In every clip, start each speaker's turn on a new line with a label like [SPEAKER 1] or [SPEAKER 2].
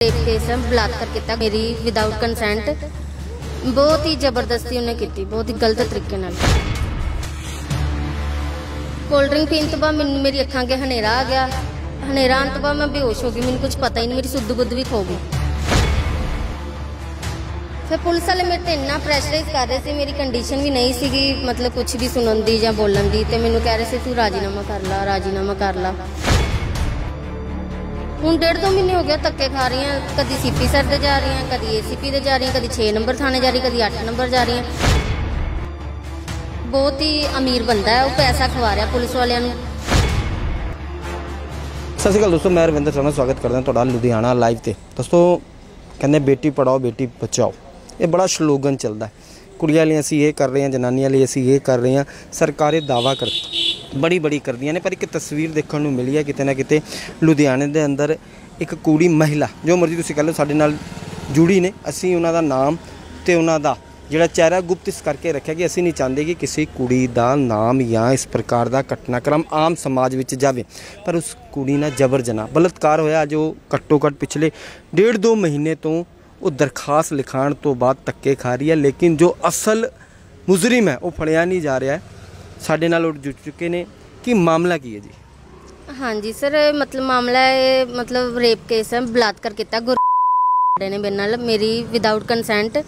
[SPEAKER 1] Rape ਬਲਾਤਕਾਰ ਕੀਤਾ, ਮੇਰੀ ਵਿਦਆਊਟ ਕੰਸੈਂਟ ਬਹੁਤ ਹੀ ਜ਼ਬਰਦਸਤੀ ਉਹਨੇ ਕੀਤੀ, ਬਹੁਤ ਹੀ ਗਲਤ ਤਰੀਕੇ ਨਾਲ। ਕੋਲਡ ਡਰਿੰਕ ਪੀਣ ਤੋਂ ਬਾਅਦ ਮੈਨੂੰ, ਮੇਰੀ ਅੱਖਾਂ ਅੱਗੇ ਹਨੇਰਾ ਆ ਗਿਆ। ਹਨੇਰਾ ਆਉਣ ਤੋਂ ਬਾਅਦ ਮੈਂ ਬੇਹੋਸ਼ ਹੋ ਗਈ, ਮੈਨੂੰ ਕੁਝ ਪਤਾ ਹੀ ਨਹੀਂ, ਮੇਰੀ ਸੁੱਧ ਬੁੱਧ ਵੀ ਖੋ ਗਈ। ਫਿਰ ਪੁਲਿਸ ਵਾਲੇ ਮੇਰੇ ਤੇ ਇੰਨਾ ਪ੍ਰੈਸ਼ਰਾਈਜ਼ ਕਰ ਰਹੇ ਸੀ, ਮੇਰੀ ਕੰਡੀਸ਼ਨ ਵੀ ਨਹੀਂ ਸੀਗੀ, ਮਤਲਬ ਕੁਝ ਵੀ ਸੁਣਨ ਦੀ ਜਾਂ ਬੋਲਣ ਦੀ, ਤੇ ਮੈਨੂੰ ਕਹਿ ਰਹੇ ਸੀ, ਤੂੰ ਰਾਜੀਨਾਮਾ ਕਰ ਲਾ, ਰਾਜੀਨਾਮਾ ਕਰ ਲਾ। ਹੁਣ ਡੇਢ ਦੋ ਮਹੀਨੇ ਹੋ ਗਏ ਧੱਕੇ ਖਾ ਰਹੀ ਹਾਂ ਕਦੀ ਸੀਪੀ ਸਰ ਦੇ ਜਾ ਰਹੀ ਹਾਂ ਕਦੀ ਏਸੀਪੀ ਦੇ ਜਾ ਰਹੀ ਹਾਂ ਕਦੀ 6 ਨੰਬਰ ਥਾਣੇ ਜਾ ਰਹੀ ਕਦੀ 8 ਨੰਬਰ ਜਾ ਰਹੀ ਹਾਂ ਬਹੁਤ ਹੀ ਅਮੀਰ ਬੰਦਾ ਹੈ, ਉਹ ਪੈਸਾ ਖਵਾ ਰਿਹਾ ਪੁਲਿਸ ਵਾਲਿਆਂ ਨੂੰ।
[SPEAKER 2] ਸਤਿ ਸ਼੍ਰੀ ਅਕਾਲ ਦੋਸਤੋ, ਮੈਂ ਰਵਿੰਦਰ ਸ਼ਰਮਾ, ਸਵਾਗਤ ਕਰਦਾ ਤੁਹਾਡਾ ਲੁਧਿਆਣਾ ਲਾਈਵ ਤੇ। ਦੋਸਤੋ, ਕਹਿੰਦੇ ਬੇਟੀ ਪੜਾਓ ਬੇਟੀ ਬਚਾਓ। ਇਹ ਬੜਾ ਸ਼ਲੋਗਨ ਚੱਲਦਾ ਕੁੜੀਆਂ ਲਈ ਅਸੀਂ ਇਹ ਕਰ ਰਹੇ ਹਾਂ, ਜਨਾਨੀਆਂ ਲਈ ਅਸੀਂ ਇਹ ਕਰ ਰਹੇ ਹਾਂ, ਸਰਕਾਰੇ ਦਾਵਾ ਕਰ ਬੜੀ ਬੜੀ ਕਰਦੀਆਂ ਨੇ, ਪਰ ਇੱਕ ਤਸਵੀਰ ਦੇਖਣ ਨੂੰ ਮਿਲੀ ਹੈ ਕਿਤੇ ਨਾ ਕਿਤੇ ਲੁਧਿਆਣੇ ਦੇ ਅੰਦਰ ਇੱਕ ਕੁੜੀ ਮਹਿਲਾ, ਜੋ ਮਰਜ਼ੀ ਤੁਸੀਂ ਕਹ ਲਓ ਸਾਡੇ ਨਾਲ ਜੁੜੀ ਨੇ, ਅਸੀਂ ਉਹਨਾਂ ਦਾ ਨਾਮ ਤੇ ਉਹਨਾਂ ਦਾ ਜਿਹੜਾ ਚਿਹਰਾ ਗੁਪਤ ਇਸ ਕਰਕੇ ਰੱਖਿਆ ਕਿ ਅਸੀਂ ਨਹੀਂ ਚਾਹੁੰਦੇ ਕਿ ਕਿਸੇ ਕੁੜੀ ਦਾ ਨਾਮ ਜਾਂ ਇਸ ਪ੍ਰਕਾਰ ਦਾ ਘਟਨਾਕ੍ਰਮ ਆਮ ਸਮਾਜ ਵਿੱਚ ਜਾਵੇ। ਪਰ ਉਸ ਕੁੜੀ ਨਾਲ ਜਬਰ ਜਨਾਹ, ਬਲਤਕਾਰ ਹੋਇਆ ਜੋ ਘੱਟੋ ਘੱਟ ਪਿਛਲੇ ਡੇਢ ਦੋ ਮਹੀਨੇ ਤੋਂ ਉਹ ਦਰਖਾਸਤ ਲਿਖਾਣ ਤੋਂ ਬਾਅਦ ਧੱਕੇ ਖਾ ਰਹੀ ਹੈ, ਲੇਕਿਨ ਜੋ ਅਸਲ ਮੁਜਰਿਮ ਹੈ, ਉਹ ਫੜਿਆ ਨਹੀਂ ਜਾ ਰਿਹਾ ਹੈ। ਸਾਡੇ ਨਾਲ ਜੁੜ ਚੁੱਕੇ ਨੇ। ਕਿ ਮਾਮਲਾ ਕੀ ਹੈ ਜੀ?
[SPEAKER 1] ਹਾਂਜੀ ਸਰ ਇਹ ਮਤਲਬ ਮਾਮਲਾ ਹੈ ਮਤਲਬ ਰੇਪ ਕੇਸ ਹੈ ਬਲਾਤਕਾਰ ਕੀਤਾ। ਗੁਰ ਨੇ ਮੇਰੇ ਨਾਲ ਮੇਰੀ ਵਿਦਆਊਟ ਕੰਸੈਂਟ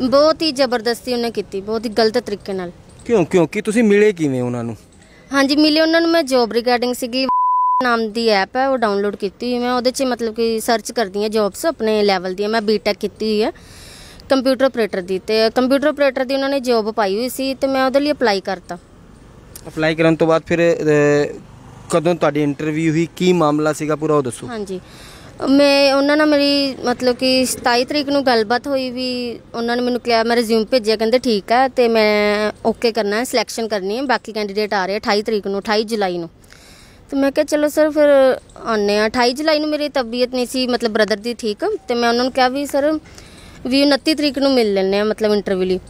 [SPEAKER 1] ਬਹੁਤ ਹੀ ਜ਼ਬਰਦਸਤੀ ਉਹਨੇ ਕੀਤੀ ਬਹੁਤ ਹੀ ਗਲਤ ਤਰੀਕੇ ਨਾਲ।
[SPEAKER 2] ਕਿਉਂ ਕਿਉਂਕਿ ਤੁਸੀਂ ਮਿਲੇ ਕਿਵੇਂ ਉਹਨਾਂ ਨੂੰ?
[SPEAKER 1] ਹਾਂਜੀ ਮਿਲੇ ਉਹਨਾਂ ਨੂੰ ਮੈਂ ਜੌਬ ਰਿਗਾਰਡਿੰਗ ਸੀਗੀ। ਨਾਮ ਦੀ ਐਪ ਹੈ ਉਹ ਡਾਊਨਲੋਡ ਕੀਤੀ ਹੋਈ ਮੈਂ ਉਹਦੇ 'ਚ ਮਤਲਬ ਕਿ ਸਰਚ ਕਰਦੀ ਹਾਂ ਜੌਬਸ ਆਪਣੇ ਲੈਵਲ ਦੀ ਮੈਂ ਬੀਟੈਕ ਕੀਤੀ ਹੋਈ ਹੈ। ਕੰਪਿਊਟਰ ਆਪਰੇਟਰ ਦੀ ਤੇ ਕੰਪਿਊਟਰ ਆਪਰੇਟਰ ਦੀ ਉਹਨਾਂ ਨੇ ਜੌਬ ਪਾਈ ਹੋਈ ਸੀ ਤੇ ਮੈਂ ਉਹਦੇ ਲਈ ਅਪਲਾਈ ਕਰਤਾ।
[SPEAKER 2] ਅਪਲਾਈ ਕਰਨ ਤੋਂ ਬਾਅਦ ਫਿਰ ਕਦੋਂ ਤੁਹਾਡੀ ਇੰਟਰਵਿਊ ਹੋਈ? ਕੀ ਮਾਮਲਾ ਸੀਗਾ? ਪੂਰਾ ਉਹ ਦੱਸੋ।
[SPEAKER 1] ਹਾਂਜੀ। ਮੈਂ ਉਹਨਾਂ ਨਾਲ ਮੇਰੀ ਮਤਲਬ ਕਿ 27 ਤਰੀਕ ਨੂੰ ਗੱਲਬਾਤ ਹੋਈ ਵੀ ਉਹਨਾਂ ਨੇ ਮੈਨੂੰ ਕਿਹਾ ਮੈਂ ਰਿਜ਼ਿਊਮ ਭੇਜਿਆ ਕਹਿੰਦੇ ਠੀਕ ਹੈ ਤੇ ਮੈਂ ਓਕੇ ਕਰਨਾ ਹੈ ਸਿਲੈਕਸ਼ਨ ਕਰਨੀ ਹੈ ਬਾਕੀ ਕੈਂਡੀਡੇਟ ਆ ਰਹੇ ਆ 28 ਤਰੀਕ ਨੂੰ 28 ਜੁਲਾਈ ਨੂੰ। ਤੇ ਮੈਂ ਕਿਹਾ ਚਲੋ ਸਰ ਫਿਰ ਆਉਂਦੇ ਆ। 28 ਜੁਲਾਈ ਨੂੰ ਮੇਰੀ ਤਬੀਅਤ ਨਹੀਂ ਸੀ ਮਤਲਬ ਬ੍ਰਦਰ ਦੀ ਠੀਕ। ਤੇ ਮੈਂ ਉਹਨਾਂ ਨੂੰ ਕਿਹਾ ਵੀ ਸਰ ਵੀ 29 ਤਰੀਕ ਨੂੰ ਮਿਲ ਲੈਣੇ ਆ, ਮਤਲਬ ਇੰਟਰਵਿਊ ਲਈ।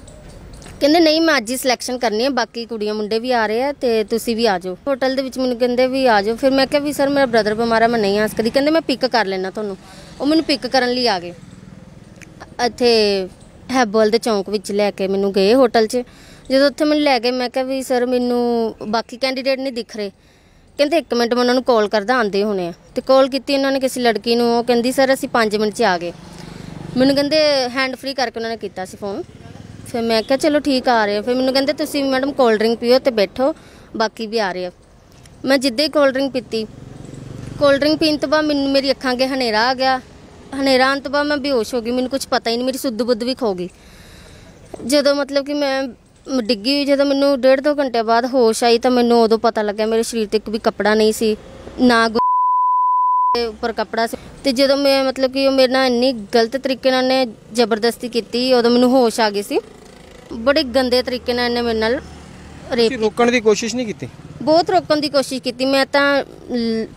[SPEAKER 1] ਕਹਿੰਦੇ, ਨਹੀਂ, ਮੈਂ ਅੱਜ ਹੀ ਸਿਲੈਕਸ਼ਨ ਕਰਨੀ ਹੈ ਬਾਕੀ ਕੁੜੀਆਂ ਮੁੰਡੇ ਵੀ ਆ ਰਹੇ ਆ ਤੇ ਤੁਸੀਂ ਵੀ ਆ ਜਾਓ। ਹੋਟਲ ਦੇ ਵਿੱਚ ਮੈਨੂੰ ਕਹਿੰਦੇ ਵੀ ਆ ਜਾਓ। ਫਿਰ ਮੈਂ ਕਿਹਾ ਵੀ, ਸਰ, ਮੇਰਾ ਬ੍ਰਦਰ ਬਿਮਾਰ ਆ, ਮੈਂ ਨਹੀਂ ਆ ਸਕਦੀ। ਕਹਿੰਦੇ, ਮੈਂ ਪਿਕ ਕਰ ਲੈਣਾ ਤੁਹਾਨੂੰ। ਉਹ ਮੈਨੂੰ ਪਿਕ ਕਰਨ ਲਈ ਆ ਗਏ। ਇੱਥੇ ਹੈਬਲ ਦੇ ਚੌਂਕ ਵਿੱਚ ਲੈ ਕੇ ਮੈਨੂੰ ਗਏ ਹੋਟਲ 'ਚ। ਜਦੋਂ ਉੱਥੇ ਮੈਨੂੰ ਲੈ ਗਏ, ਮੈਂ ਕਿਹਾ ਵੀ, ਸਰ, ਮੈਨੂੰ ਬਾਕੀ ਕੈਂਡੀਡੇਟ ਨਹੀਂ ਦਿਖ ਰਹੇ। ਕਹਿੰਦੇ, ਇੱਕ ਮਿੰਟ, ਮੈਂ ਉਹਨਾਂ ਨੂੰ ਕਾਲ ਕਰਦਾ ਆਂਦੇ ਹੋਣੇ ਆ। ਤੇ ਕਾਲ ਕੀਤੀ ਉਹਨਾਂ ਨੇ ਕਿਸੇ ਲੜਕੀ ਨੂੰ। ਉਹ ਕਹਿੰਦੀ, ਸਰ, ਅਸੀਂ 5 ਮਿੰਟ 'ਚ ਆ ਗਏ। ਮੈਨੂੰ ਕਹਿੰਦੇ ਹੈਂਡ ਫ੍ਰੀ ਕਰਕੇ ਉਹਨਾਂ ਨੇ ਕੀਤਾ ਸੀ ਫੋਨ ਫਿਰ ਮੈਂ ਕਿਹਾ, ਚਲੋ ਠੀਕ ਆ ਰਹੇ ਆ ਫਿਰ ਮੈਨੂੰ ਕਹਿੰਦੇ, ਤੁਸੀਂ ਮੈਡਮ ਕੋਲਡ ਡਰਿੰਕ ਪੀਓ ਤੇ ਬੈਠੋ, ਬਾਕੀ ਵੀ ਆ ਰਹੇ ਆ। ਮੈਂ ਜਿੱਦਾਂ ਹੀ ਕੋਲਡ ਡਰਿੰਕ ਪੀਤੀ। ਕੋਲਡ ਡਰਿੰਕ ਪੀਣ ਤੋਂ ਬਾਅਦ ਮੈਨੂੰ, ਮੇਰੀ ਅੱਖਾਂ ਅੱਗੇ ਹਨੇਰਾ ਆ ਗਿਆ। ਹਨੇਰਾ ਆਉਣ ਤੋਂ ਬਾਅਦ ਮੈਂ ਬੇਹੋਸ਼ ਹੋ ਗਈ। ਮੈਨੂੰ ਕੁਝ ਪਤਾ ਹੀ ਨਹੀਂ, ਮੇਰੀ ਸੁੱਧ ਬੁੱਧ ਵੀ ਖੋ ਗਈ। ਜਦੋਂ ਮਤਲਬ ਕਿ ਮੈਂ ਡਿੱਗੀ ਹੋਈ, ਜਦੋਂ ਮੈਨੂੰ ਡੇਢ ਦੋ ਘੰਟੇ ਬਾਅਦ ਹੋਸ਼ ਆਈ, ਤਾਂ ਮੈਨੂੰ ਉਦੋਂ ਪਤਾ ਲੱਗਿਆ, ਮੇਰੇ ਸਰੀਰ ਤੇ ਇੱਕ ਵੀ ਕੱਪੜਾ ਨਹੀਂ ਸੀ, ਨਾ ਗੁ- ਉੱਪਰ ਕੱਪੜਾ ਸੀ। ਤੇ ਜਦੋਂ ਮੈਂ ਮਤਲਬ ਕਿ ਉਹ ਮੇਰੇ ਨਾਲ ਇੰਨੀ ਗਲਤ ਤਰੀਕੇ ਨਾਲ ਨੇ ਜ਼ਬਰਦਸਤੀ ਕੀਤੀ ਉਦੋਂ ਮੈਨੂੰ ਹੋਸ਼ ਆ ਗਈ ਸੀ। ਬੜੇ ਗੰਦੇ ਤਰੀਕੇ ਨਾਲ ਇਹਨੇ ਮੇਰੇ ਨਾਲ ਰੇਪ
[SPEAKER 2] ਤੁਸੀਂ ਰੋਕਣ ਦੀ ਕੋਸ਼ਿਸ਼ ਨਹੀਂ ਕੀਤੀ?
[SPEAKER 1] ਬਹੁਤ ਰੋਕਣ ਦੀ ਕੋਸ਼ਿਸ਼ ਕੀਤੀ। ਮੈਂ ਤਾਂ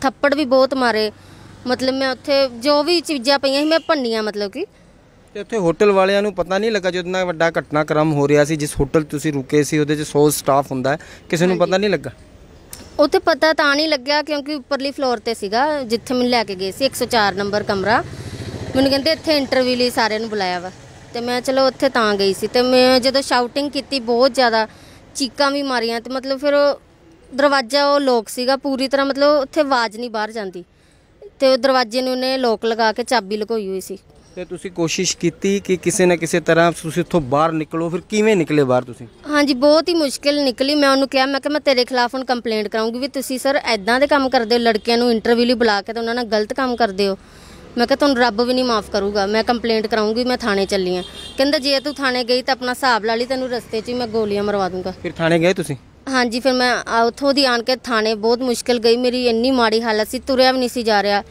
[SPEAKER 1] ਥੱਪੜ ਵੀ ਬਹੁਤ ਮਾਰੇ। ਮਤਲਬ ਮੈਂ ਉੱਥੇ ਜੋ ਵੀ ਚੀਜ਼ਾਂ ਪਈਆਂ ਸੀ ਮੈਂ ਭੰਨੀਆਂ ਮਤਲਬ ਕਿ।
[SPEAKER 2] ਤੇ ਉੱਥੇ ਹੋਟਲ ਵਾਲਿਆਂ ਨੂੰ ਪਤਾ ਨਹੀਂ ਲੱਗਾ ਜਦੋਂ ਵੱਡਾ ਘਟਨਾਕ੍ਰਮ ਹੋ ਰਿਹਾ ਸੀ ਜਿਸ ਹੋਟਲ ਤੁਸੀਂ ਰੁਕੇ ਸੀ ਉਹਦੇ 'ਚ 100 ਸਟਾਫ ਹੁੰਦਾ ਕਿਸੇ ਨੂੰ ਪਤਾ ਨਹੀਂ ਲੱਗਾ?
[SPEAKER 1] ਉੱਥੇ ਪਤਾ ਤਾਂ ਨਹੀਂ ਲੱਗਿਆ ਕਿਉਂਕਿ ਉੱਪਰਲੀ ਫਲੋਰ ਤੇ ਸੀਗਾ, ਜਿੱਥੇ ਮੈਨੂੰ ਲੈ ਕੇ ਗਏ ਸੀ 104 ਨੰਬਰ ਕਮਰਾ। ਮੈਨੂੰ ਕਹਿੰਦੇ ਇੱਥੇ ਇੰਟਰਵਿਊ ਲਈ ਸਾਰਿਆਂ ਨੂੰ ਬੁਲਾਇਆ ਵਾ। ਤੇ ਮੈਂ ਚਲੋ ਉੱਥੇ ਤਾਂ ਗਈ ਸੀ। ਤੇ ਮੈਂ ਜਦੋਂ ਸ਼ਾਊਟਿੰਗ ਕੀਤੀ, ਬਹੁਤ ਜ਼ਿਆਦਾ ਚੀਕਾਂ ਵੀ ਮਾਰੀਆਂ। ਤੇ ਮਤਲਬ ਫਿਰ ਦਰਵਾਜ਼ਾ ਉਹ ਲੋਕ ਸੀਗਾ, ਪੂਰੀ ਤਰ੍ਹਾਂ ਮਤਲਬ ਉੱਥੇ ਆਵਾਜ਼ ਨਹੀਂ ਬਾਹਰ ਜਾਂਦੀ। ਤੇ ਉਹ ਦਰਵਾਜ਼ੇ ਨੂੰ ਉਹਨੇ ਲੋਕ ਲਗਾ ਕੇ ਚਾਬੀ ਲਗਾਈ ਹੋਈ ਸੀ।
[SPEAKER 2] ਤੇ ਤੁਸੀਂ ਕੋਸ਼ਿਸ਼ ਕੀਤੀ ਕਿ ਕਿਸੇ ਨਾ ਕਿਸੇ ਤਰ੍ਹਾਂ ਤੁਸੀਂ ਉੱਥੋਂ ਬਾਹਰ ਨਿਕਲੋ ਫਿਰ ਕਿਵੇਂ ਨਿਕਲੇ ਬਾਹਰ ਤੁਸੀਂ?
[SPEAKER 1] ਹਾਂਜੀ ਬਹੁਤ ਹੀ ਮੁਸ਼ਕਿਲ ਨਿਕਲੀ। ਮੈਂ ਉਹਨੂੰ ਕਿਹਾ ਮੈਂ ਕਿ ਮੈਂ ਤੇਰੇ ਖਿਲਾਫ ਹੁਣ ਕੰਪਲੇਂਟ ਕਰਾਉਂਗੀ ਵੀ ਤੁਸੀਂ ਸਰ ਐਦਾਂ ਦੇ ਕੰਮ ਕਰਦੇ ਹੋ ਲੜਕੀਆਂ ਨੂੰ ਇੰਟਰਵਿਊ ਲਈ ਬੁਲਾ ਕੇ ਤੇ ਉਹਨਾਂ ਨਾਲ ਗਲਤ ਕੰਮ ਕਰਦੇ ਹੋ। ਮੈਂ ਕਿਹਾ ਤੁਹਾਨੂੰ ਰੱਬ ਵੀ ਨਹੀਂ ਮਾਫ ਕਰੂਗਾ। ਮੈਂ ਕੰਪਲੇਂਟ ਕਰਾਉਂਗੀ ਮੈਂ ਥਾਣੇ ਚੱਲੀ ਆ। ਕਹਿੰਦਾ ਜੇ ਤੂੰ ਥਾਣੇ ਗਈ ਤਾਂ ਆਪਣਾ ਹਿਸਾਬ ਲਾ ਲਈ ਤੈਨੂੰ ਰਸਤੇ 'ਚ ਹੀ ਮੈਂ ਗੋਲੀਆਂ ਮਰਵਾ ਦੂੰਗਾ।
[SPEAKER 2] ਫਿਰ ਥਾਣੇ ਗਏ ਤੁਸੀਂ?
[SPEAKER 1] ਹਾਂਜੀ ਫਿਰ ਮੈਂ ਉੱਥੋਂ ਦੀ ਆਣ ਕੇ ਥਾਣੇ ਬਹੁਤ ਮੁਸ਼ਕਿਲ ਗਈ। ਮੇਰੀ ਇੰਨੀ ਮਾੜੀ ਹਾਲਤ ਸੀ ਤੁਰਿਆ ਵੀ ਨਹੀਂ ਸੀ ਜਾ ਰਿਹਾ।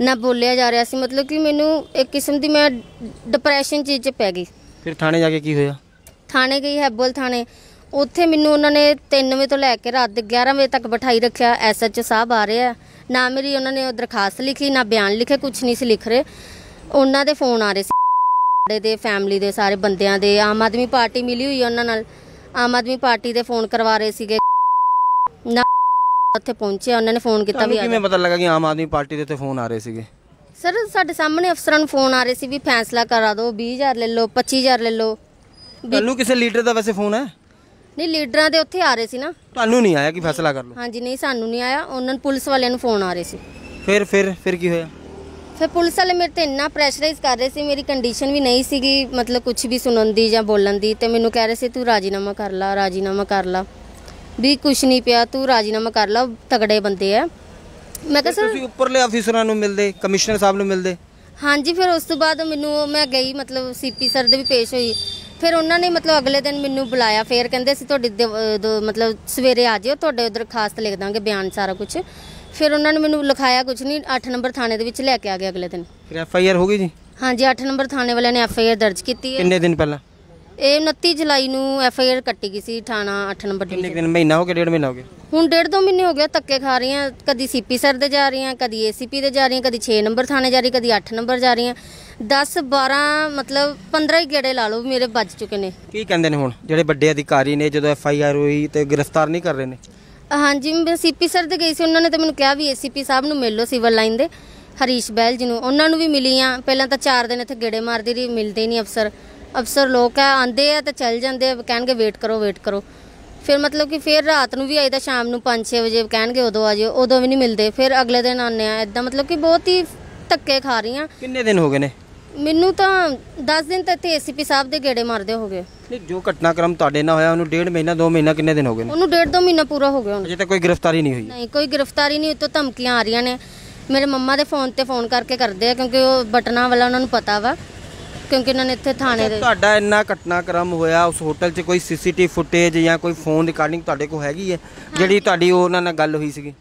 [SPEAKER 1] ਨਾ ਬੋਲਿਆ ਜਾ ਰਿਹਾ ਸੀ। ਮਤਲਬ ਕਿ ਮੈਨੂੰ ਇੱਕ ਕਿਸਮ ਦੀ ਮੈਂ ਡਿਪਰੈਸ਼ਨ ਚੀਜ਼ 'ਚ ਪੈ ਗਈ।
[SPEAKER 2] ਫਿਰ ਥਾਣੇ ਜਾ ਕੇ ਕੀ ਹੋਇਆ?
[SPEAKER 1] ਥਾਣੇ ਗਈ ਹੈਬਲ ਥਾਣੇ। ਉੱਥੇ ਮੈਨੂੰ ਉਹਨਾਂ ਨੇ 3 ਵਜੇ ਤੋਂ ਲੈ ਕੇ ਰਾਤ ਦੇ 11 ਵਜੇ ਤੱਕ ਬਿਠਾਈ ਰੱਖਿਆ। ਐਸਐਚ ਸਾਹਿਬ ਆ ਰਹੇ ਆ। ਨਾ ਮੇਰੀ ਉਹਨਾਂ ਨੇ ਉਹ ਦਰਖਾਸਤ ਲਿਖੀ ਨਾ ਬਿਆਨ ਲਿਖੇ ਕੁਝ ਨਹੀਂ ਸੀ ਲਿਖ ਰਹੇ। ਉਹਨਾਂ ਦੇ ਫੋਨ ਆ ਰਹੇ ਸੀ। ਦੇ ਫੈਮਿਲੀ ਦੇ ਸਾਰੇ ਬੰਦਿਆਂ ਦੇ। ਆਮ ਆਦਮੀ ਪਾਰਟੀ ਮਿਲੀ ਹੋਈ ਉਹਨਾਂ ਨਾਲ। ਆਮ ਆਦਮੀ ਪਾਰਟੀ ਦੇ ਫੋਨ ਕਰਵਾ ਰਹੇ ਸੀਗੇ। ਨਾ ਉੱਥੇ ਪਹੁੰਚਿਆ ਉਹਨਾਂ ਨੇ ਫੋਨ ਕੀਤਾ ਵੀ
[SPEAKER 2] ਤੁਹਾਨੂੰ
[SPEAKER 1] ਆ
[SPEAKER 2] ਕਿਵੇਂ ਪਤਾ ਲੱਗਾ ਕਿ ਆਮ ਆਦਮੀ ਪਾਰਟੀ ਦੇ ਉੱਤੇ ਫੋਨ ਆ ਰਹੇ ਸੀਗੇ?
[SPEAKER 1] ਸਰ ਸਾਡੇ ਸਾਹਮਣੇ ਅਫਸਰਾਂ ਨੂੰ ਫੋਨ ਆ ਰਹੇ ਸੀ ਵੀ ਫੈਸਲਾ ਕਰਾ ਦਿਓ 20000 ਲੈ ਲਓ 25000 ਲੈ ਲਓ। ਵੀ-
[SPEAKER 2] ਤੁਹਾਨੂੰ ਕਿਸੇ ਲੀਡਰ ਦਾ ਵੈਸੇ ਫੋਨ ਹੈ?
[SPEAKER 1] ਨਹੀਂ ਲੀਡਰਾਂ ਦੇ ਉੱਥੇ ਆ ਰਹੇ ਸੀ ਨਾ।
[SPEAKER 2] ਤੁਹਾਨੂੰ ਨਹੀਂ ਆਇਆ ਕਿ ਫੈਸਲਾ ਕਰ ਲਓ?
[SPEAKER 1] ਹਾਂਜੀ ਨਹੀਂ ਸਾਨੂੰ ਨਹੀਂ ਆਇਆ। ਉਹਨਾਂ ਨੂੰ ਪੁਲਿਸ ਵਾਲਿਆਂ ਨੂੰ ਫੋਨ ਆ ਰਹੇ ਸੀ।
[SPEAKER 2] ਫਿਰ ਫਿਰ ਫਿਰ ਕੀ ਹੋਇਆ?
[SPEAKER 1] ਫਿਰ ਪੁਲਿਸ ਵਾਲੇ ਮੇਰੇ ਤੇ ਇੰਨਾ ਪ੍ਰੈਸ਼ਰਾਈਜ਼ ਕਰ ਰਹੇ ਸੀ ਮੇਰੀ ਕੰਡੀਸ਼ਨ ਵੀ ਨਹੀਂ ਸੀਗੀ ਮਤਲਬ ਕੁਝ ਵੀ ਸੁਣਨ ਦੀ ਜਾਂ ਬੋਲਣ ਦੀ ਤੇ ਮੈਨੂੰ ਕਹਿ ਰਹੇ ਸੀ ਤੂੰ ਰਾਜੀਨਾਮਾ ਕਰ ਲਾ ਰਾਜੀਨਾਮਾ ਕਰ ਲਾ। ਵੀ ਕੁਝ ਨਹੀਂ ਪਿਆ ਤੂੰ ਰਾਜੀਨਾਮਾ ਕਰ ਲਾ ਤਗੜੇ ਬੰਦੇ ਆ। ਮੈਂ ਕਿਹਾ ਸਰ
[SPEAKER 2] ਤੁਸੀਂ ਉੱਪਰਲੇ ਅਫੀਸਰਾਂ ਨੂੰ ਮਿਲਦੇ ਕਮਿਸ਼ਨਰ ਸਾਹਿਬ ਨੂੰ ਮਿਲਦੇ?
[SPEAKER 1] ਹਾਂਜੀ ਫਿਰ ਉਸ ਤੋਂ ਬਾਅਦ ਮੈਨੂੰ ਮੈਂ ਗਈ ਮਤਲਬ ਸੀਪੀ ਸਰ ਦੇ ਵੀ ਪੇਸ਼ ਹੋਈ। ਫਿਰ ਉਹਨਾਂ ਨੇ ਮਤਲਬ ਅਗਲੇ ਦਿਨ ਮੈਨੂੰ ਬੁਲਾਇਆ ਫਿਰ ਕਹਿੰਦੇ ਸੀ ਤੁਹਾਡੀ ਦਿਵ- ਦੋ- ਮਤਲਬ ਸਵੇਰੇ ਆ ਜਿਓ ਤੁਹਾਡੇ ਦਰਖਾਸਤ ਲਿਖ ਦਾਂਗੇ ਬਿਆਨ ਸਾਰਾ ਕੁਝ ਫਿਰ ਉਹਨਾਂ ਨੇ ਮੈਨੂੰ ਲਿਖਾਇਆ ਕੁਝ ਨਹੀਂ 8 ਨੰਬਰ ਥਾਣੇ ਦੇ ਵਿੱਚ ਲੈ ਕੇ ਆ ਗਏ ਅਗਲੇ ਦਿਨ।
[SPEAKER 2] ਫਿਰ ਐਫ ਆਈ ਆਰ ਹੋ ਗਈ ਜੀ?
[SPEAKER 1] ਹਾਂਜੀ 8 ਨੰਬਰ ਥਾਣੇ ਵਾਲਿਆਂ ਨੇ ਐਫ ਆਈ ਆਰ ਦਰਜ ਕੀਤੀ ਹੈ।
[SPEAKER 2] ਕਿੰਨੇ ਦਿਨ ਪਹਿਲਾਂ?
[SPEAKER 1] ਇਹ 29 ਜੁਲਾਈ ਨੂੰ ਐਫ ਆਈ ਆਰ ਕੱਟੀ ਗਈ ਸੀ ਥਾਣਾ 8 ਨੰਬਰ
[SPEAKER 2] ਕਿੰਨੇ ਕੁ ਦਿਨ ਮਹੀਨਾ ਹੋ ਗਿਆ ਡੇਢ ਮਹੀਨਾ ਹੋ ਗਿਆ?
[SPEAKER 1] ਹੁਣ ਡੇਢ ਦੋ ਮਹੀਨੇ ਹੋ ਗਏ ਧੱਕੇ ਖਾ ਰਹੀ ਹਾਂ ਕਦੀ ਸੀਪੀ ਸਰ ਦੇ ਜਾ ਰਹੀ ਹਾਂ ਕਦੀ ਏਸੀਪੀ ਦੇ ਜਾ ਰਹੀ ਹਾਂ ਕਦੀ 6 ਨੰਬਰ ਥਾਣੇ ਜਾ ਰਹੀ ਕਦੀ 8 ਨੰਬਰ ਜਾ ਰਹੀ ਹਾਂ 10 12 ਮਤਲਬ 15 ਹੀ ਗੇੜੇ ਲਾ ਲਓ ਮੇਰੇ ਵੱਜ ਚੁੱਕੇ ਨੇ।
[SPEAKER 2] ਕੀ ਕਹਿੰਦੇ ਨੇ ਹੁਣ? ਜਿਹੜੇ ਵੱਡੇ ਅਧਿਕਾਰੀ ਨੇ ਜਦੋਂ ਐਫ ਆਈ ਆਰ ਹੋਈ ਤੇ ਗ੍ਰਿਫਤਾਰ ਨਹੀਂ ਕਰ ਰਹੇ ਨੇ?
[SPEAKER 1] ਹਾਂਜੀ ਮੈਂ ਸੀਪੀ ਸਰ ਦੇ ਗਈ ਸੀ ਉਹਨਾਂ ਨੇ ਤਾਂ ਮੈਨੂੰ ਕਿਹਾ ਵੀ ਏਸੀਪੀ ਸਾਹਿਬ ਨੂੰ ਮਿਲ ਲਓ ਸਿਵਲ ਲਾਈਨ ਦੇ। ਹਰੀਸ਼ ਬਹਿਲ ਜੀ ਨੂੰ ਉਹਨਾਂ ਨੂੰ ਵੀ ਮਿਲੀ ਆ ਪਹਿਲਾਂ ਤਾਂ 4 ਦਿਨ ਇੱਥੇ ਗੇੜੇ ਮਾਰਦੀ ਰਹੀ ਮਿਲਦੇ ਹੀ ਨਹੀਂ ਅਫਸਰ। ਅਫਸਰ ਲੋਕ ਆ ਆਂਦੇ ਆ ਤੇ ਚੱਲ ਜਾਂਦੇ ਆ ਕਹਿਣਗੇ ਵੇਟ ਕਰੋ ਵੇਟ ਕਰੋ। ਫਿਰ ਮਤਲਬ ਕਿ ਫਿਰ ਰਾਤ ਨੂੰ ਵੀ ਆਈਦਾ ਸ਼ਾਮ ਨੂੰ 5-6 ਵਜੇ ਕਹਿਣਗੇ ਉਦੋਂ ਆ ਜਿਓ ਉਦੋਂ ਵੀ ਨਹੀਂ ਮਿਲਦੇ। ਫਿਰ ਅਗਲੇ ਦਿਨ ਆਉਂਦੇ ਆ ਇਦਾਂ ਮਤਲਬ ਕਿ ਬਹੁਤ ਹੀ ਧੱਕੇ ਖਾ ਰਹੀ ਆ।
[SPEAKER 2] ਕਿੰਨੇ ਦਿਨ ਹੋ ਗਏ ਨੇ?
[SPEAKER 1] ਮੈਨੂੰ ਤਾਂ 10 ਦਿਨ ਤਾਂ ਇੱਥੇ ਏਸੀਪੀ ਸਾਹਿਬ ਦੇ ਗੇੜੇ ਮਾਰਦੇ ਹੋ ਗਏ।
[SPEAKER 2] ਨਹੀਂ ਜੋ ਘਟਨਾਕ੍ਰਮ ਤੁਹਾਡੇ ਨਾਲ ਹੋਇਆ ਉਹਨੂੰ ਡੇਢ ਮਹੀਨਾ ਦੋ ਮਹੀਨਾ ਕਿੰਨੇ ਦਿਨ ਹੋ ਗਏ ਨੇ?
[SPEAKER 1] ਉਹਨੂੰ ਡੇਢ ਦੋ ਮਹੀਨਾ ਪੂਰਾ ਹੋ ਗਿਆ ਹੁਣ।
[SPEAKER 2] ਅਜੇ ਤੱਕ ਕੋਈ ਗ੍ਰਿਫਤਾਰੀ ਨਹੀਂ ਹੋਈ।
[SPEAKER 1] ਨਹੀਂ ਕੋਈ ਗ੍ਰਿਫਤਾਰੀ ਨਹੀਂ ਉਤੋਂ ਧਮਕੀਆਂ ਆ ਰਹੀਆਂ ਨੇ। ਮੇਰੇ ਮੰਮਾ ਦੇ ਫੋਨ ਤੇ ਫੋਨ ਕਰਕੇ ਕਰਦੇ ਆ ਕਿਉਂਕਿ ਉਹ ਬਟਨਾ ਵਾਲਾ ਉਹਨਾਂ ਨੂੰ ਪਤਾ ਵਾ। ਕਿਉਂਕਿ ਉਹਨਾਂ ਨੇ ਇੱਥੇ ਥਾਣੇ ਦੇ
[SPEAKER 2] ਤੁਹਾਡਾ ਇੰਨਾ ਘਟਨਾਕ੍ਰਮ ਹੋਇਆ ਉਸ ਹੋਟਲ 'ਚ ਕੋਈ ਸੀਸੀਟੀਵੀ ਫੁਟੇਜ ਜਾਂ ਕੋਈ ਫੋਨ ਰਿਕਾਰਡਿੰਗ ਤੁਹਾਡੇ ਕੋਲ ਹੈਗੀ ਹੈ? ਜਿਹੜੀ ਤੁਹਾਡੀ ਉਹਨਾਂ ਨਾਲ ਗੱਲ ਹੋਈ ਸੀਗੀ?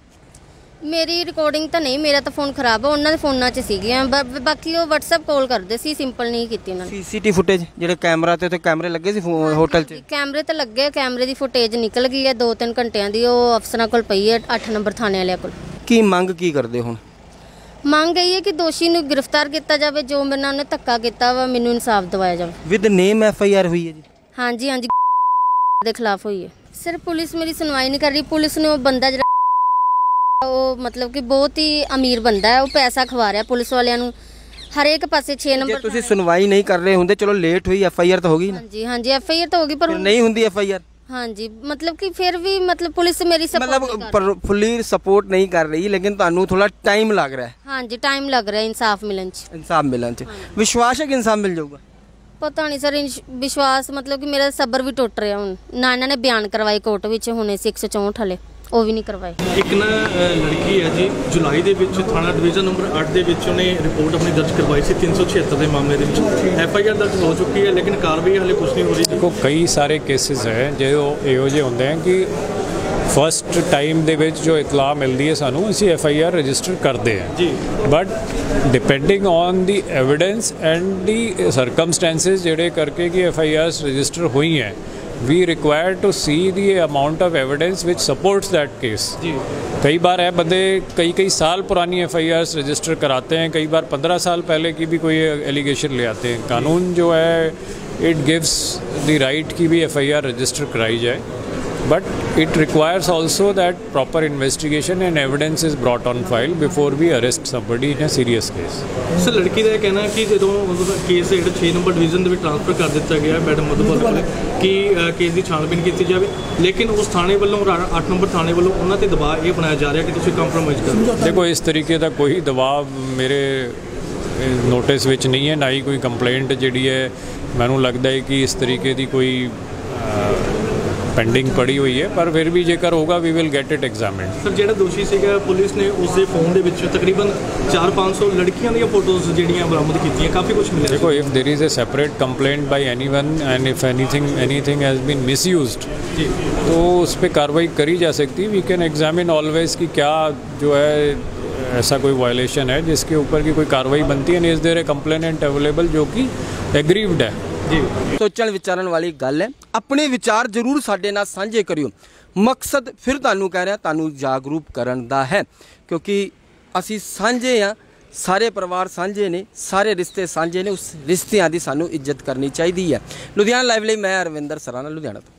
[SPEAKER 1] ਮੇਰੀ ਰਿਕਾਰਡਿੰਗ ਤਾਂ ਨਹੀਂ ਮੇਰਾ ਤਾਂ ਫੋਨ ਖਰਾਬ ਆ ਉਹਨਾਂ ਦੇ ਫੋਨਾਂ 'ਚ ਸੀਗੀਆਂ। ਬ- ਬਾਕੀ ਉਹ WhatsApp ਕਾਲ ਕਰਦੇ ਸੀ ਸਿੰਪਲ ਨਹੀਂ ਕੀਤੀ ਉਹਨਾਂ ਨੇ।
[SPEAKER 2] ਸੀਸੀਟੀਵੀ ਫੁਟੇਜ ਜਿਹੜੇ ਕੈਮਰਾ ਤੇ ਉੱਤੇ ਕੈਮਰੇ ਲੱਗੇ ਸੀ ਫੋ- ਹੋਟਲ 'ਚ?
[SPEAKER 1] ਕੈਮਰੇ ਤੇ ਲੱਗੇ ਕੈਮਰੇ ਦੀ ਫੁਟੇਜ ਨਿਕਲ ਗਈ ਹੈ 2-3 ਘੰਟਿਆਂ ਦੀ ਉਹ ਅਫਸਰਾਂ ਕੋਲ ਪਈ ਹੈ 8 ਨੰਬਰ ਥਾਣੇ ਵਾਲਿਆਂ ਕੋਲ।
[SPEAKER 2] ਕੀ ਮੰਗ ਕੀ ਕਰਦੇ ਹੁਣ?
[SPEAKER 1] ਮੰਗ ਗਈ ਹੈ ਕਿ ਦੋਸ਼ੀ ਨੂੰ ਗ੍ਰਿਫਤਾਰ ਕੀਤਾ ਜਾਵੇ ਜੋ ਮੇਰੇ ਨਾਲ ਉਹਨੇ ਧੱਕਾ ਕੀਤਾ ਵਾ ਮੈਨੂੰ ਇਨਸਾਫ ਦਿਵਾਇਆ ਜਾਵੇ।
[SPEAKER 2] With name F I R ਹੋਈ ਹੈ ਜੀ?
[SPEAKER 1] ਹਾਂਜੀ ਹਾਂਜੀ। ਦੇ ਖਿਲਾਫ ਹੋਈ ਹੈ। ਸਰ ਪੁਲਿਸ ਮੇਰੀ ਸੁਣਵਾਈ ਨਹੀਂ ਕਰ ਰਹੀ। ਪੁਲਿਸ ਨੇ ਉਹ ਬੰਦਾ ਜਿਹੜਾ ਉਹ ਮਤਲਬ ਕਿ ਬਹੁਤ ਹੀ ਅਮੀਰ ਬੰਦਾ ਹੈ ਉਹ ਪੈਸਾ ਖਵਾ ਰਿਹਾ ਪੁਲਿਸ ਵਾਲਿਆਂ ਨੂੰ। ਹਰੇਕ ਪਾਸੇ 6
[SPEAKER 2] ਜੇ
[SPEAKER 1] ਨੰਬਰ
[SPEAKER 2] ਤੁਸੀਂ ਸੁਣਵਾਈ ਨਹੀਂ ਕਰ ਰਹੇ ਹੁੰਦੇ ਚਲੋ ਲੇਟ ਹੋਈ ਐਫ ਆਈ ਆਰ ਤਾਂ ਹੋ ਗਈ ਨਾ।
[SPEAKER 1] ਹਾਂਜੀ ਹਾਂਜੀ ਐਫ ਆਈ ਆਰ ਤਾਂ ਹੋ ਗਈ ਪਰ
[SPEAKER 2] ਫਿਰ ਨਹੀਂ ਹੁੰਦੀ ਐਫ ਆਈ ਆਰ
[SPEAKER 1] ਹਾਂਜੀ ਮਤਲਬ ਕਿ ਫਿਰ ਵੀ ਮਤਲਬ ਪੁਲਿਸ ਮੇਰੀ
[SPEAKER 2] ਮਤਲਬ
[SPEAKER 1] ਸਪੋਰਟ
[SPEAKER 2] ਫੁੱਲੀ ਸਪੋਰਟ ਨਹੀਂ ਕਰ ਰਹੀ ਲੇਕਿਨ ਤੁਹਾਨੂੰ ਥੋੜਾ ਟਾਈਮ ਲੱਗ ਰਿਹਾ ਹੈ
[SPEAKER 1] ਹਾਂਜੀ ਟਾਈਮ ਲੱਗ ਰਿਹਾ ਇਨਸਾਫ ਮਿਲਣ 'ਚ
[SPEAKER 2] ਇਨਸਾਫ ਮਿਲਣ 'ਚ ਵਿਸ਼ਵਾਸ ਹੈ ਕਿ ਇਨਸਾਫ ਮਿਲ ਜਾਊਗਾ
[SPEAKER 1] ਪਤਾ ਨਹੀਂ ਸਰ ਇੰਸ਼- ਵਿਸ਼ਵਾਸ ਮਤਲਬ ਕਿ ਮੇਰਾ ਸਬਰ ਵੀ ਟੁੱਟ ਰਿਹਾ ਹੁਣ ਨਾ ਇਹਨਾਂ ਨੇ ਬਿਆਨ ਕਰਵਾਏ ਕੋਰਟ ਵਿੱਚ ਹੁਣੇ ਸੀ 164 ਹਲੇ ਉਹ ਵੀ ਨਹੀਂ ਕਰਵਾਏ।
[SPEAKER 3] ਇੱਕ ਨਾ ਲੜਕੀ ਹੈ ਜੀ ਜੁਲਾਈ ਦੇ ਵਿੱਚ ਥਾਣਾ ਡਿਵੀਜ਼ਨ ਨੰਬਰ 8 ਦੇ ਵਿੱਚ ਉਹਨੇ ਰਿਪੋਰਟ ਆਪਣੀ ਦਰਜ ਕਰਵਾਈ ਸੀ 376 ਦੇ ਮਾਮਲੇ ਦੇ ਵਿੱਚ। ਐਫ ਆਈ ਆਰ ਦਰਜ ਹੋ ਚੁੱਕੀ ਹੈ ਲੇਕਿਨ ਕਾਰਵਾਈ ਹਾਲੇ ਕੁਝ ਨਹੀਂ ਹੋ ਰਹੀ।
[SPEAKER 4] ਦੇਖੋ ਕਈ ਸਾਰੇ ਕੇਸਿਸ ਹੈ ਜੋ ਇਹੋ ਜਿਹੇ ਹੁੰਦੇ ਹਨ ਕਿ ਫਸਟ ਟਾਈਮ ਦੇ ਵਿੱਚ ਜੋ ਇਤਲਾਹ ਮਿਲਦੀ ਹੈ ਸਾਨੂੰ ਅਸੀਂ ਐਫ ਆਈ ਆਰ ਰਜਿਸਟਰ ਕਰਦੇ ਹਾਂ।
[SPEAKER 3] ਜੀ।
[SPEAKER 4] But depending on the evidence and the circumstances ਜਿਹੜੇ ਕਰਕੇ ਕਿ ਐਫ ਆਈ ਆਰਸ ਰਜਿਸਟਰ ਹੋਈ ਹੈ we require to see the amount of evidence which supports that case कई बार है बंदे कई कई साल पुरानी एफ़ आई आर रजिस्टर कराते हैं कई बार पंद्रह साल पहले की भी कोई एलिगेशन ले आते हैं। कानून जो है इट गिव्स द राइट की भी एफ़ आई आर रजिस्टर कराई जाए। But it requires also that proper investigation and evidence is brought on file before we arrest somebody in a serious case.
[SPEAKER 3] Sir ਲੜਕੀ ਦਾ ਇਹ ਕਹਿਣਾ ਕਿ ਜਦੋਂ ਕੇਸ ਜਿਹੜਾ 6 ਨੰਬਰ ਡਿਵੀਜ਼ਨ ਦੇ ਵਿੱਚ ਟ੍ਰਾਂਸਫਰ ਕਰ ਦਿੱਤਾ ਗਿਆ ਮੈਡਮ ਮਧੂਪਾਲ ਕਿ ਕੇਸ ਦੀ ਛਾਣਬੀਨ ਕੀਤੀ ਜਾਵੇ। ਲੇਕਿਨ ਉਸ ਥਾਣੇ ਵੱਲੋਂ 8 ਨੰਬਰ ਥਾਣੇ ਵੱਲੋਂ ਉਹਨਾਂ ਤੇ ਦਬਾਅ ਇਹ ਬਣਾਇਆ ਜਾ ਰਿਹਾ ਕਿ ਤੁਸੀਂ ਕੰਪਰੋਮਾਈਜ਼ ਕਰੋ
[SPEAKER 4] ਦੇਖੋ ਇਸ ਤਰੀਕੇ ਦਾ ਕੋਈ ਦਬਾਅ ਮੇਰੇ ਨੋਟਿਸ ਵਿੱਚ ਨਹੀਂ ਹੈ ਨਾ ਹੀ ਕੋਈ ਕੰਪਲੇਂਟ ਜਿਹੜੀ ਹੈ। ਮੈਨੂੰ ਲੱਗਦਾ ਹੈ ਕਿ ਇਸ ਤਰੀਕੇ ਦੀ ਕੋਈ ਪੈਂਡਿੰਗ ਪੜੀ ਹੋਈ ਹੈ ਪਰ ਫਿਰ ਵੀ ਜੇਕਰ ਹੋਗਾ ਵੀ will get it examined
[SPEAKER 3] sir ਜਿਹੜਾ ਦੋਸ਼ੀ ਸੀਗਾ ਪੁਲਿਸ ਨੇ ਉਸ ਦੇ ਫੋਨ ਦੇ ਵਿੱਚ ਤਕਰੀਬਨ 4-500 ਲੜਕੀਆਂ ਦੀਆਂ ਫੋਟੋਜ਼ ਜਿਹੜੀਆਂ ਬਰਾਮਦ ਕੀਤੀਆਂ ਕਾਫੀ ਕੁਝ ਮਿਲਿਆ
[SPEAKER 4] देखो if there is a separate complaint by anyone and if anything anything has been misused
[SPEAKER 3] जी
[SPEAKER 4] तो उस पर कार्रवाई करी जा सकती है वी कैन एग्जामिन ऑलवेज कि क्या जो है ऐसा कोई वायलेशन है जिसके ऊपर की कोई कार्रवाई बनती है is there a complainant available जो कि एग्रीव्ड है
[SPEAKER 3] जी
[SPEAKER 2] ਸੋਚਣ ਵਿਚਾਰਨ ਵਾਲੀ ਗੱਲ ਹੈ ਆਪਣੇ ਵਿਚਾਰ ਜ਼ਰੂਰ ਸਾਡੇ ਨਾਲ ਸਾਂਝੇ ਕਰਿਓ। ਮਕਸਦ ਫਿਰ ਤੁਹਾਨੂੰ ਕਹਿ ਰਿਹਾ, ਤੁਹਾਨੂੰ ਜਾਗਰੂਕ ਕਰਨ ਦਾ ਹੈ। ਕਿਉਂਕਿ ਅਸੀਂ ਸਾਂਝੇ ਆ, ਸਾਰੇ ਪਰਿਵਾਰ ਸਾਂਝੇ ਨੇ, ਸਾਰੇ ਰਿਸ਼ਤੇ ਸਾਂਝੇ ਨੇ, ਉਸ ਰਿਸ਼ਤਿਆਂ ਦੀ ਸਾਨੂੰ ਇੱਜ਼ਤ ਕਰਨੀ ਚਾਹੀਦੀ ਹੈ। ਲੁਧਿਆਣਾ ਲਾਈਵ ਲਈ ਮੈਂ ਅਰਵਿੰਦਰ ਸਰਾਣਾ, ਲੁਧਿਆਣਾ ਤੋਂ।